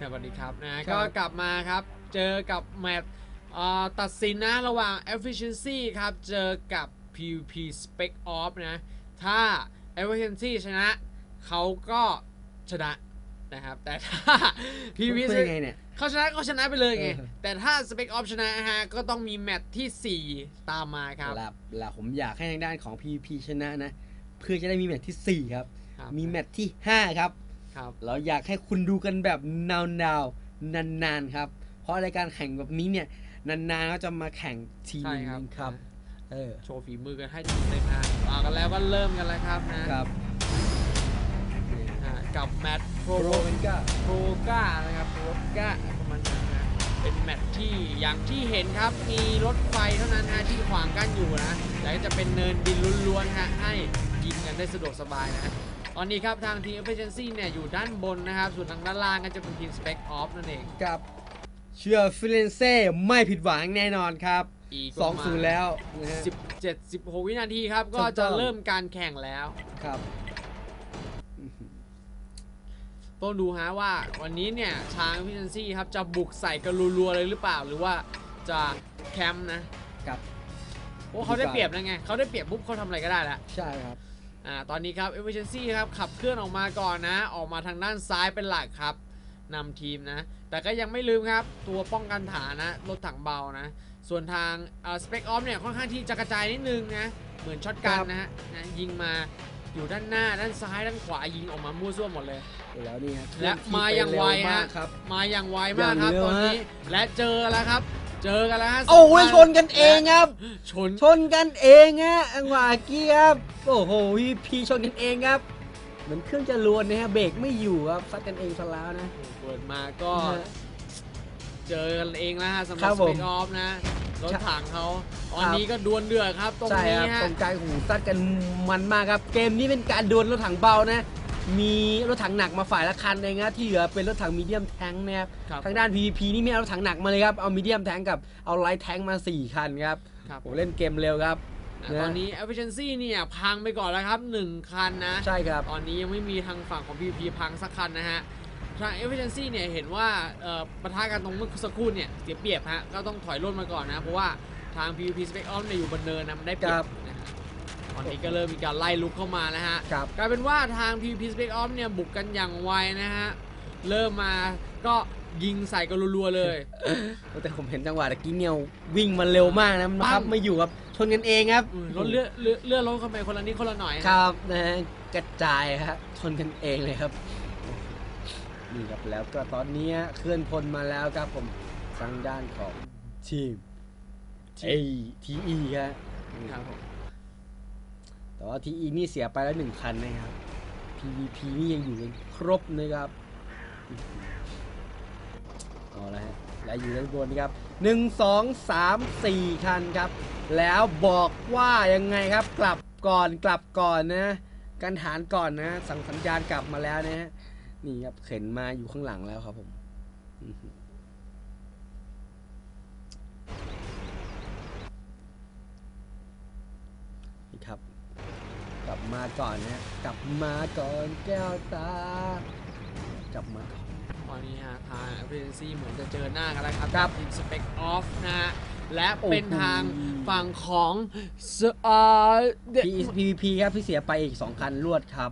สวัสดีครับนะครับก็กลับมาครับ เจอกับแมตช์เอ่อตัดสินนะระหว่าง efficiency ครับ เจอกับ PVP spec off นะ ถ้า efficiency ชนะเขาก็ชนะนะครับ แต่ถ้า PVP พูดยังไงเนี่ยเขาชนะก็ชนะไปเลยไงเออแต่ถ้า spec off ชนะฮะก็ต้องมีแมตช์ที่ 4 ตามมาครับแล้วแล้วผมอยากให้ทางด้านของ PVP ชนะนะ เพื่อจะได้มีแมตช์ที่ 4 ครับครับมีแมตช์ที่ 5 ครับ ครับเราอยากให้คุณดูกันแบบนาวๆนานๆครับ เพราะรายการแข่งแบบนี้เนี่ย นานๆก็จะมาแข่งทีใช่นึงครับ ครับ เออโชว์ฝีมือกันให้ถึงเลยนะมากันแล้วก็เริ่มกันแล้วครับนะครับอ่ากับแมตช์โปรโปรเป็นก็โปรกานะครับโปรกาประมาณนั้นนะเป็นแมตช์ที่อย่างที่เห็นครับมีรถไฟเท่านั้นฮะที่ขวางกั้นอยู่นะแต่ก็จะเป็นเนินดินล้วนๆฮะให้ยิงกันได้สะดวกสบายนะต อนนี้ครับทางทีม Efficiency เนี่ยอยู่ด้านบนนะครับ ส่วนทางด้านล่างก็จะเป็นทีม Spec Off นั่นเองกับเชื่อฟิเลนเซ่ไม่ผิดหวังแน่นอนครับอีก2-0แล้วนะฮะ 17 16 วินาทีครับ ก็ถูกต้จะองเริ่มการแข่งแล้ว ครับ ต้องดูฮะว่าวันนี้เนี่ยทาง Efficiency ครับจะบุกใส่กันรัวๆเลยหรือเปล่า หรือว่าจะแคมป์นะกับเพราะเขาได้เปรียบแล้วไง เขาได้เปรียบปุ๊บเขาทำอะไรก็ได้แล้ว ใช่ครับ อ่าตอนนี้ครับ Efficiency ครับขับเคลื่อนออกมาก่อนนะ ออกมาทางด้านซ้ายเป็นหลักครับนำทีมนะ แต่ก็ยังไม่ลืมครับ ตัวป้องกันฐานนะรถถังเบานะ ส่วนทางสเปกออฟเนี่ยค่อนข้างที่จะกระจายนิดนึงนะ เหมือนช็อตกันครับนะฮะนะยิงมาอยู่ด้านหน้าด้านซ้ายด้านขวายิงออกมามั่วซั่วหมดเลย แล้วนี่ฮะและเคลื่อนที่มาอย่างไวไปเร็มากฮะครับมาอย่างไวมากครับอย่างเร็วตอนนี้ฮะและเจอแล้วครับ เจอกันแล้วฮะโอ้ยสชงนกันเองครับ ชนชนกันเองฮะอังหวะเกียร์โอ้โหพี่พีชนกันเองครับเหมือนเครื่องจะรวนนะฮะเบรกไม่อยู่ครับซัดกันเองซะแล้วนะเปิดมาก็นะฮะเจอกันเองแล้วฮะสำหครัรับบสผมเปกออฟนะรถใช่ถังเขาตอนนี้ก็ดวลเดือดครับ ตรงใช่นี้ครับฮะตรงกลางหูซัดกันมันมากครับ เกมนี้เป็นการดวลรถถังเบานะ มีรถถังหนักมาฝ่ายละคันเองนะที่เหลือเป็นรถถังมีเดียมแทงค์นะครับครับทางด้าน PVP นี่ไม่เอารถถังหนักมาเลยครับเอามีเดียมแทงค์กับเอาไลท์แทงค์มา 4 คันครับครับโอ้เล่นเกมเร็วครับอะนะตอนนี้ efficiency เนี่ยพังไปก่อนแล้วครับ 1 คันนะ ใช่ครับ ตอนนี้ยังไม่มีทางฝั่งของ PVP พังสักคันนะฮะ ทาง efficiency เนี่ยเห็นว่าเอ่อปะทะกันตรงเมื่อสักครู่เนี่ยเสียเปรียบฮะ ก็ต้องถอยร่นมาก่อนนะ เพราะว่าทาง PVP Spec Off เนี่ยอยู่บนเนินนะ มันได้เปรียครับบนะฮะ ตอนนี้ก็เริ่มมีการไล่ลุกเข้ามานะฮะครับ กลายเป็นว่าทาง PVP Spec Off เนี่ยบุกกันอย่างไวนะฮะเริ่มมาก็ยิงใส่กันรัวๆเลย แต่ผมเห็นจังหวะตะกี้เนี่ยวิ่งมาเร็วมากนะมันครับปั้งไม่อยู่ครับชนกันเองครับอืมรถเลื่อนเลื่อนเลื่อนรถเข้าไปคนละนิดคนละหน่อยฮะครับนะฮะกระจายฮะชนกันเองเลยครับนี่ครับแล้วก็ตอนนี้เคลื่อนพลมาแล้วครับผมทางด้านของทีมทีเอทีอีครับครับผม แต่ว่าทีอีนี่เสียไปแล้วหนึ่งคันนะครับ PVP นี่ยังอยู่กันครบนะครับเอาละฮะและอยู่ด้านบนนะครับหนึ่งสองสามสี่คันครับ แล้วบอกว่ายังไงครับ กลับก่อนกลับก่อนนะการฐานก่อนนะ สั่งสัญญาณกลับมาแล้วนะฮะนี่ครับเข็นมาอยู่ข้างหลังแล้วครับผมอื้อหือนี่ครับ กลับ มาก่อนนะกลับมาก่อนแก้วตากลับมาก่อน ตอนนี้ฮะทาง efficiency เหมือนจะเจอหน้ากันแล้วครับครับทีม Spec Off นะฮะและเป็นโอ้โหทางฝั่งของเซเอ่อเด PVP ครับที่เสียไปอีก 2 คันรวดครับ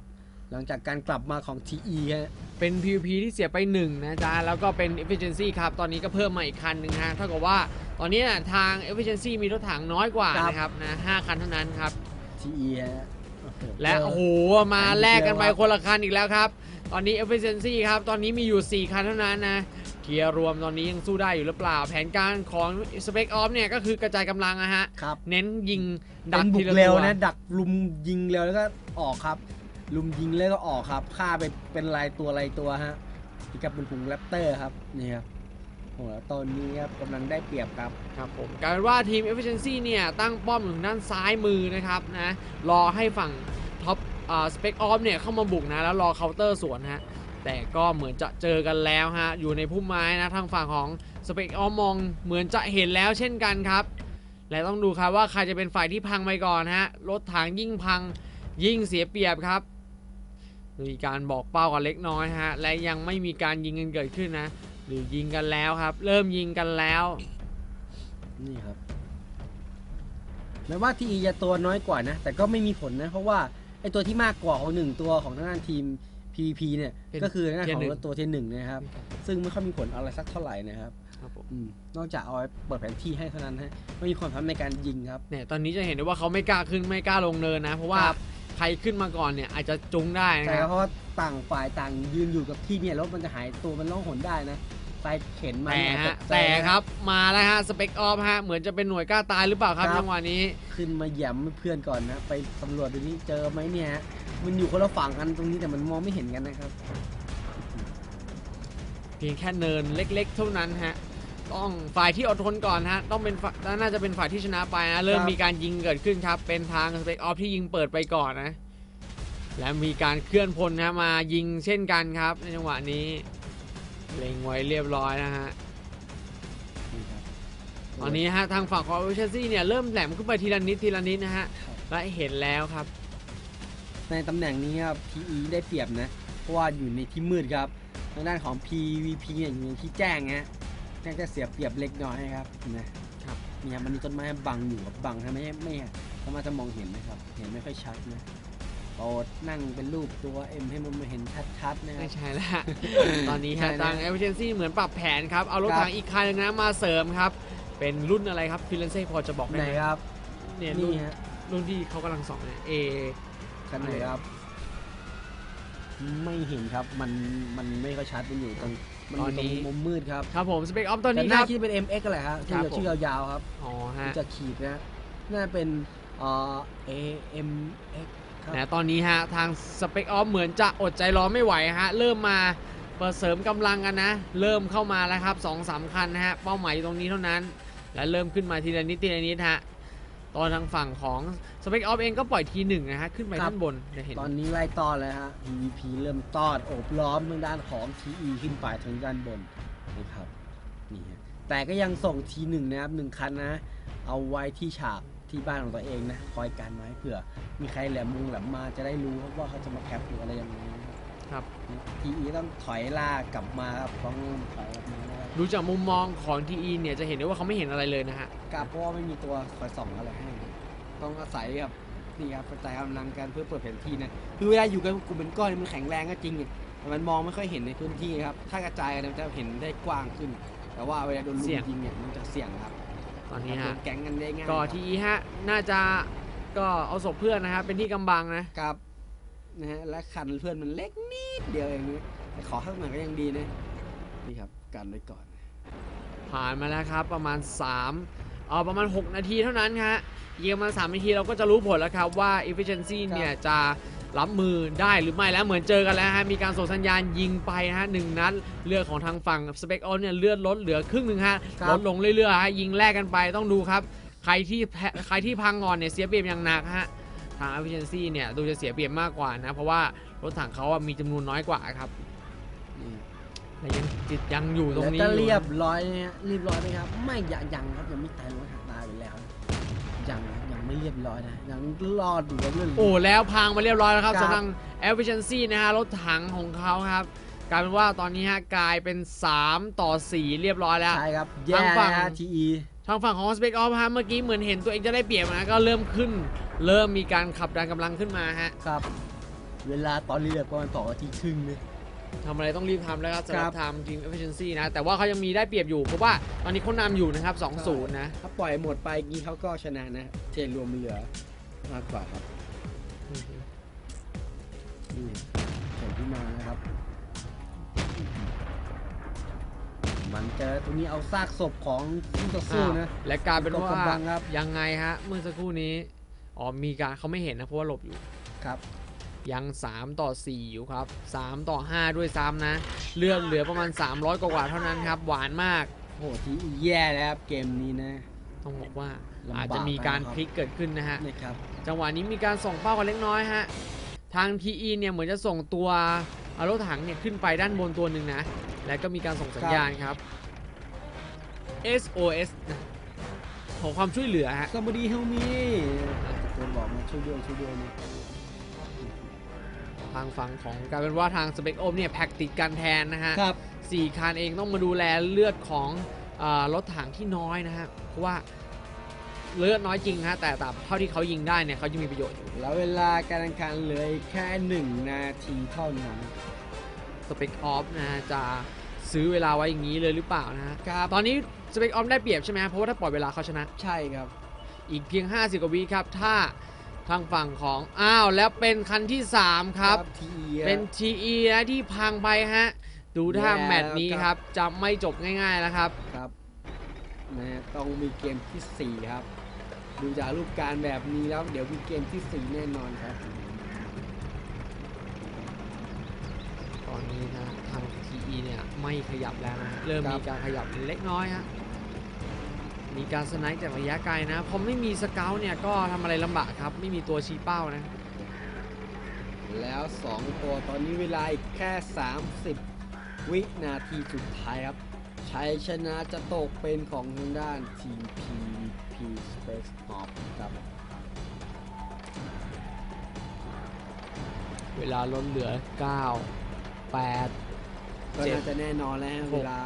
หลังจากการกลับมาของ TE ฮะ เป็น PVP ที่เสียไปหนึ่งนะจ๊ะ แล้วก็เป็น efficiency ครับ ตอนนี้ก็เพิ่มมาอีกคันหนึ่งฮะเท่ากับว่าตอนนี้น่ะทาง efficiency มีรถถังน้อยกว่าครับ นะครับนะห้าคันเท่านั้นครับ TE ฮะโอ้โห และโอ้โหมาแลกกันไปคนละคันอีกแล้วครับ ตอนนี้ efficiency ครับ ตอนนี้มีอยู่ 4 คันเท่านั้นนะเทียร์รวมตอนนี้ยังสู้ได้อยู่หรือเปล่า แผนการของ Spec Off เนี่ยก็คือกระจายกำลังนะฮะ ครับ เน้นยิงดัดันกบุทีกละเร็วตัวนะดักลุมยิงเร็วแล้วก็ออกครับ ลุมยิงแล้วก็ออกครับฆ่าไปเป็นลายตัวลายตัวฮะที่กับเป็นกลุ่มแรปเตอร์ครับนี่ครับ โหแล้วตอนนี้ครับกำลังได้เปรียบครับ ครับผมกลายเป็นว่าทีม efficiency เนี่ย ตั้งป้อมอยู่ทางด้านซ้ายมือนะครับนะรอให้ฝั่งท็อปอ่า Spec Ops เนี่ยเข้ามาบุกนะ แล้วรอเคาน์เตอร์สวนฮะแต่ก็เหมือนจะเจอกันแล้วฮะ อยู่ในพุ่มไม้นะทางฝั่งของ Spec Ops มองเหมือนจะเห็นแล้วเช่นกันครับ และต้องดูครับว่าใครจะเป็นฝ่ายที่พังไปก่อนฮะรถถังยิ่งพังยิ่งเสียเปรียบครับมีการบอกเป้ากันเล็กน้อยฮะ และยังไม่มีการยิงกันเกิดขึ้นนะ หรือยิงกันแล้วครับ เริ่มยิงกันแล้ว นี่ครับแม้ว่าทีจะตัวน้อยกว่านะ แต่ก็ไม่มีผลนะ เพราะว่าไอตัวที่มากกว่าของหนึ่งตัวของทางด้านทีม PVP เนี่ย เป็นก็คือทางด้านของเทียร์หนึ่งตัว tier หนึ่งนะครับ ซึ่งไม่ค่อยมีผลอะไรสักเท่าไหร่นะครับครับผม อืมนอกจากเอาไว้เปิดแผนที่ให้เท่านั้นฮะไม่มีความสำคัญในการยิงครับ เนี่ยตอนนี้จะเห็นได้ว่าเขาไม่กล้าขึ้นไม่กล้าลงเนินนะ เพราะว่าครับ ใครขึ้นมาก่อนเนี่ยอาจจะจุงได้นะใช่คครัรับบเพราะว่าต่างฝ่ายต่างยืนอยู่กับที่เนี่ยรถมันจะหายตัวมันล่องหนได้นะ ไปเข็นมาแต่เนี่ยฮะตกใจแต่นะครับมาแล้วฮะสเปกออฟฮะเหมือนจะเป็นหน่วยกล้าตายหรือเปล่าครับครับจังหวะนี้ขึ้นมาแหย่มเพื่อนก่อนนะไปสำรวจดูนี่เจอไหมเนี่ยฮะมันอยู่คนละฝั่งกันตรงนี้แต่มันมองไม่เห็นกันนะครับ เพียงแค่เนินเล็ก ๆ เท่านั้นฮะต้องฝ่ายที่อดทนก่อนฮะต้องเป็นฝ่ายน่าจะเป็นฝ่ายที่ชนะไปนะเริ่มครับมีการยิงเกิดขึ้นครับ เป็นทางสเปกออฟที่ยิงเปิดไปก่อนนะ และมีการเคลื่อนพลนะมายิงเช่นกันครับในจังหวะนี้ เล็งไว้เรียบร้อยนะฮะนี่ครับตอนนี้ฮะทางฝั่งของวิเชซี่เนี่ยเริ่มแหลมขึ้นไปทีละนิดทีละนิดนะฮะครับและเห็นแล้วครับ ในตำแหน่งนี้ครับ PE ได้เปรียบนะเพราะว่าอยู่ในที่มืดครับทางด้านของ PVP เนี่ยอยู่ในที่แจ้งฮะน่าจะเสียเปรียบเล็กน้อยครับนะครับเนี่ยมันมีต้นไม้บังอยู่ครับบังทำให้ไม่สามารถจะมองเห็นนะครับ เห็นไม่ค่อยชัดนะ โปรดนั่งเป็นรูปตัว M ให้มันมาเห็นชัดๆนะครัไม่บ ใช่แล้วฮะตอนนี้ไม่ใช่ฮะนะทาง e f f i c i e n c y เหมือนปรับแผนครับ เอารถครับ ถังอีกคันหนึงนะมาเสริมครับ เป็นรุ่นอะไรครับฟิลเลนเซ่พอจะบอกได้ไหนไหมครับ เนี่ยรุ่นี่นฮะรุ่นที่เขากำลังสอนเนี่ย A คันไหนครับ ไม่เห็นครับ มัน มันไม่ค่อยชัด มันอยู่ตรง มันอยู่ตรงมุมมืดครับครับผมสเปกออฟตอนแต่นี้หคน้ารับ ที่เป็น MX กันแหละครับที่ครับเราชื่อยาวๆครับอ๋อฮะ จะขีดนะน่าเป็นเอ่อ AMX ครับ นะตอนนี้ฮะทางสเปกออฟเหมือนจะอดใจรอไม่ไหวฮะเริ่มมาเปิดเสริมกำลังกันนะ เริ่มเข้ามาแล้วครับสองสามคันนะฮะเป้าหมายอยู่ตรงนี้เท่านั้น และเริ่มขึ้นมาทีละนิดทีละนิดฮะตอนทางฝั่งของสเปกออฟเองก็ปล่อยทีหนึ่งนะฮะขึ้นไปครับด้านบนจะเห็นตอนนี้ไล่ต้อนแล้วฮะ PVP เริ่มต้อนโอบล้อมทางด้านของ TE ขึ้นไปทางด้านบนนะครับนี่ฮะแต่ก็ยังส่งทีหนึ่งนะครับหนึ่งคันนะ เอาไว้ที่ฉาก ที่บ้านของตัวเองนะคอยการไว้เผื่อ มีใครแหลมมุงแหลมมาจะได้รู้ครับว่าเขาจะมาแคปหรืออะไรยังไงนะครับครับ ทีอีต้องถอยล่ากลับมาครับต้องถอยกลับมานะครับดูจากมุมมองของ TE เนี่ยจะเห็นได้ว่าเขาไม่เห็นอะไรเลยนะฮะกลับเพราะว่าไม่มีตัวคอยส่องอะไรให้ต้องอาศัยแบบนี่ครับกระจายกำลังกันเพื่อเปิดแผนที่นะคือเวลาอยู่กันกลุ่มเป็นก้อนมันแข็งแรงก็จริงอะแต่มันมองไม่ค่อยเห็นในพื้นที่ครับถ้ากระจายกันมันจะเห็นได้กว้างขึ้น แต่ว่าเวลาโดนลุเสี่มยง ยิงเนี่ยมันจะเสี่ยงครับ ตอนนี้โดฮะนแก๊งกันได้ง่ายก็ครับ TE ฮะน่าจะก็เอาศพเพื่อนนะครับเป็นที่กำบังนะครับนะฮะและคันเพื่อนมันเล็กนิดเดียวเองนะแต่ขอข้างหน่อยก็ยังดีนะนี่ครับกันไว้ก่อน ผ่านมาแล้วครับประมาณ3เออประมาณ 6 นาทีเท่านั้นฮะยิงประมาณ3นาทีเราก็จะรู้ผลแล้วครับว่า efficiency ครับเนี่ยจะ รับมือได้หรือไม่แล้วเหมือนเจอกันแล้วฮะมีการส่งสัญญาณยิงไปฮะหนึ่งนัดเลือดของทางฝั่ง Spec On เนี่ยเลือดลดเหลือครึ่งหนึ่งฮะครับลดลงเรื่อยๆฮะยิงแลกกันไปต้องดูครับ ใครที่แพ้ใครที่พังก่อนเนี่ยเสียเปรียบอย่างหนักฮะทาง efficiency เนี่ยดูจะเสียเปรียบมากกว่านะเพราะว่ารถถังเขาอะมีจำนวนน้อยกว่าครับนี่แต่ยังจิตยังอยู่ตรงแล้วนี้ก็อยู่เรียบร้อยนะฮะเรียบร้อยไหมครับ ไม่ยังยังครับยังไม่ตายลงหาตายไปแล้วยังยัง ไม่เรียบร้อยนะยังรอดอยู่กับเรื่องโอ้แล้วพังมาเรียบร้อยแล้วครับครับ สำหรับ efficiency นะฮะรถถังของเขาครับกลายเป็นว่าตอนนี้ฮะกลายเป็น 3 ต่อ 4 เรียบร้อยแล้ว ใช่ครับทาแย่งฝั่งนะฮะทีอีทางฝั่งของ Spec Off ฮะเมื่อกี้เหมือนเห็นตัวเองจะได้เปรียบนะก็เริ่มขึ้น เริ่มมีการขับดันกำลังขึ้นมาฮะ ครับ เวลาตอนนี้เหลือประมาณสองนาทีครึ่งเลย ทำอะไรต้องรีบทำแล้วครับสำหครัรับบ ทำทีม efficiency นะ แต่ว่าเขายังมีได้เปรียบอยู่ เพราะว่าตอนนี้เขานำอยู่นะครับ 2-0 นะ ถ้าปล่อยหมดไปกี้เขาก็ชนะนะ เทรวมเหลือมากกว่าครับนี่เห็นที่มานะครับ มันเจอตรงนี้เอาซากศพของคู่ต่อสู้นะ และกลายเป็นว่าตกกำบังครับ ยังไงฮะ เมื่อสักครู่นี้ อ๋อ มีการเขาไม่เห็นนะ เพราะว่าหลบอยู่ ครับ ยัง 3 ต่อ 4 อยู่ครับ 3 ต่อ 5 ด้วยซ้ำนะ เลือดเหลือประมาณ 300 กว่าๆเท่านั้นครับ หวานมากโหที่แย่แล้วครับเกมนี้นะ ต้องบอกว่าลำบากอาจจะมีการนะครับพลิกเกิดขึ้นนะฮะนะครับจังหวะนี้มีการส่งเป้ากันเล็กน้อยฮะ ทาง PE เนี่ยเหมือนจะส่งตัวอารถถังเนี่ยขึ้นไปด้านบนตัวหนึ่งนะ และก็มีการส่งสัญญาณครับ SOS นะขอความช่วยเหลือฮะ somebody help me ตะโกนบอกมาช่วยด้วยช่วยด้วยเนี่ยทางฝั่งของกลายเป็นว่าทางสเปกโอมเนี่ยแพ็กติดกันแทนนะฮะครับสี่คันเองต้องมาดูแลเลือดของเออรถถังที่น้อยนะฮะเพราะว่าเลือดน้อยจริงฮะแต่แต่เท่าที่เขายิงได้เนี่ยเขายังมีประโยชน์อยู่แล้วเวลาการแข่งขันเหลืออีกแค่หนึ่งนาทีเท่านั้นสเปกออฟนะฮะจะซื้อเวลาไว้อย่างนี้เลยหรือเปล่านะฮะตอนนี้สเปกออฟได้เปรียบใช่ไหมฮะเพราะว่าถ้าปล่อยเวลาเขาชนะ ใช่ครับ อีกเพียง 50 กว่าวิครับ ถ้า ทางฝั่งของอ้าวแล้วเป็นคันที่ 3 ครับ ทีเป็น TE นะที่พังไปฮะ ดูท่าแล้ว แมตช์นี้ครับจะไม่จบง่ายๆแล้วครับ ครับนะต้องมีเกมที่4ครับ ดูจากรูปการณ์แบบนี้แล้ว เดี๋ยวมีเกมที่4แน่นอนครับ ตอนนี้นะทาง TE เนี่ยไม่ขยับแล้วนะเริ่มครับ มีการขยับเล็กน้อยฮะ มีการสไนป์จากระยะไกลนะพอไม่มีสเกลเนี่ยก็ทำอะไรลำบากครับ ไม่มีตัวชี้เป้านะ แล้ว 2 ตัวตอนนี้เวลาอีกแค่ 30 วินาทีสุดท้ายครับ ชัยชนะจะตกเป็นของทางด้านทีม PVP Space Off ครับ เวลาล้นเหลือ 9 8 ก็เจ็ดน่าจะแน่นอนแล้วฮะหกเวลา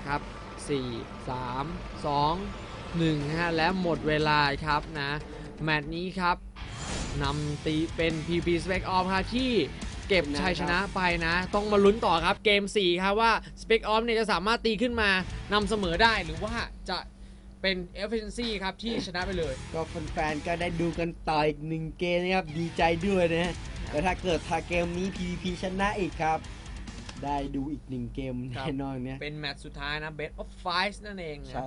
5 ครับ 4 3 2 1ฮะและหมดเวลาครับนะ แมตช์นี้ครับนำตีเป็น PP Spec Off ครับที่เก็บชัยชนะไปนะ ต้องมาลุ้นต่อครับเกม 4 ครับว่า Spec Off เนี่ยจะสามารถตีขึ้นมานำเสมอได้หรือว่าจะเป็น Efficiency ครับที่ชนะไปเลย ก็แฟนๆก็ได้ดูกันต่ออีกหนึ่งเกมนะครับ ดีใจด้วยนะฮะแต่ถ้าเกิดถ้าเกมนี้ PVP ชนะอีกครับ ได้ดูอีกหนึ่งเกมครับ แน่นอนเนี่ย เป็นแมตช์สุดท้ายนะ Best of Five นั่นเองนะ ใช่